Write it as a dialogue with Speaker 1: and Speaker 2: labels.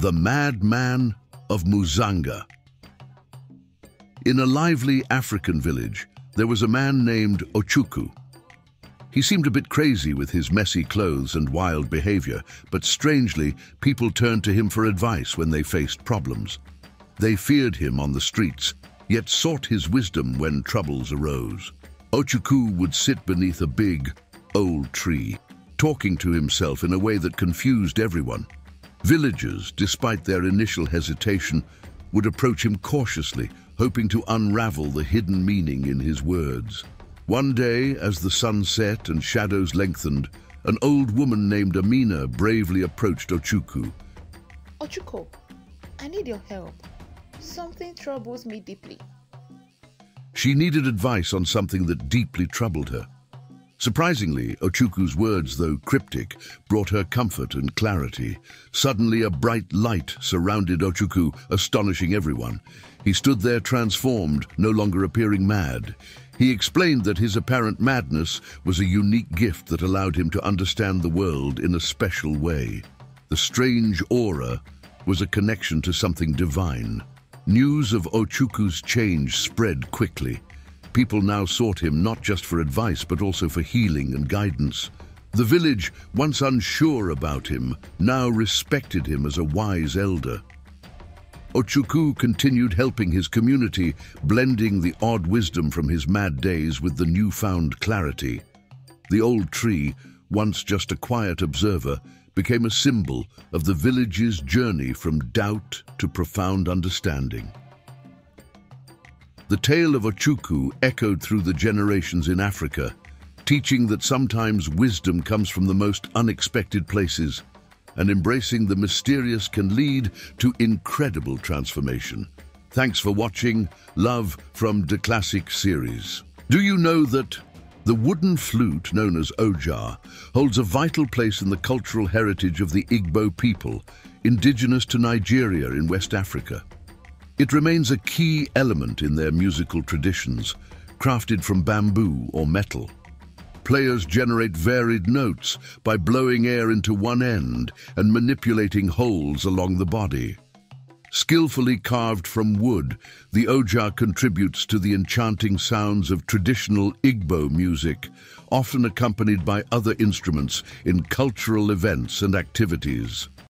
Speaker 1: The Madman of Muzanga. In a lively African village, there was a man named Ochuku. He seemed a bit crazy with his messy clothes and wild behavior, but strangely, people turned to him for advice when they faced problems. They feared him on the streets, yet sought his wisdom when troubles arose. Ochuku would sit beneath a big, old tree, talking to himself in a way that confused everyone. Villagers, despite their initial hesitation, would approach him cautiously, hoping to unravel the hidden meaning in his words. One day, as the sun set and shadows lengthened, an old woman named Amina bravely approached Ochuku.
Speaker 2: Ochuko, I need your help. Something troubles me deeply.
Speaker 1: She needed advice on something that deeply troubled her. Surprisingly, Ochuku's words, though cryptic, brought her comfort and clarity. Suddenly, a bright light surrounded Ochuku, astonishing everyone. He stood there transformed, no longer appearing mad. He explained that his apparent madness was a unique gift that allowed him to understand the world in a special way. The strange aura was a connection to something divine. News of Ochuku's change spread quickly. People now sought him not just for advice, but also for healing and guidance. The village, once unsure about him, now respected him as a wise elder. Ochuku continued helping his community, blending the odd wisdom from his mad days with the newfound clarity. The old tree, once just a quiet observer, became a symbol of the village's journey from doubt to profound understanding. The tale of Ochuku echoed through the generations in Africa, teaching that sometimes wisdom comes from the most unexpected places, and embracing the mysterious can lead to incredible transformation. Thanks for watching Love from De Klassiq series. Do you know that the wooden flute, known as Oja, holds a vital place in the cultural heritage of the Igbo people, indigenous to Nigeria in West Africa? It remains a key element in their musical traditions, crafted from bamboo or metal. Players generate varied notes by blowing air into one end and manipulating holes along the body. Skillfully carved from wood, the oja contributes to the enchanting sounds of traditional Igbo music, often accompanied by other instruments in cultural events and activities.